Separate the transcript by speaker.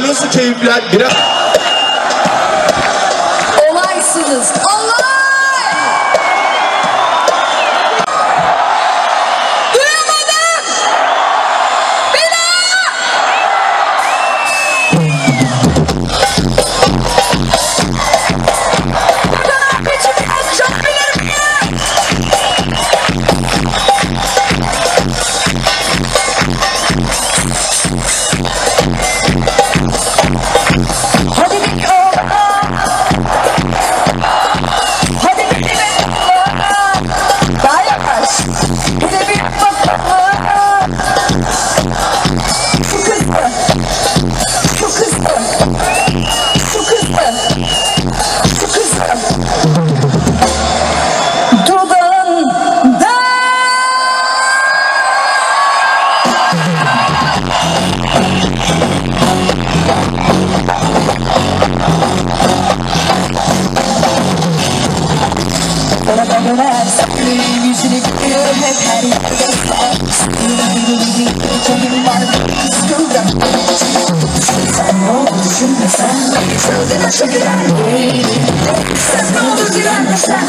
Speaker 1: Arkadaşlar nasıl
Speaker 2: Çılgına çekilen Sen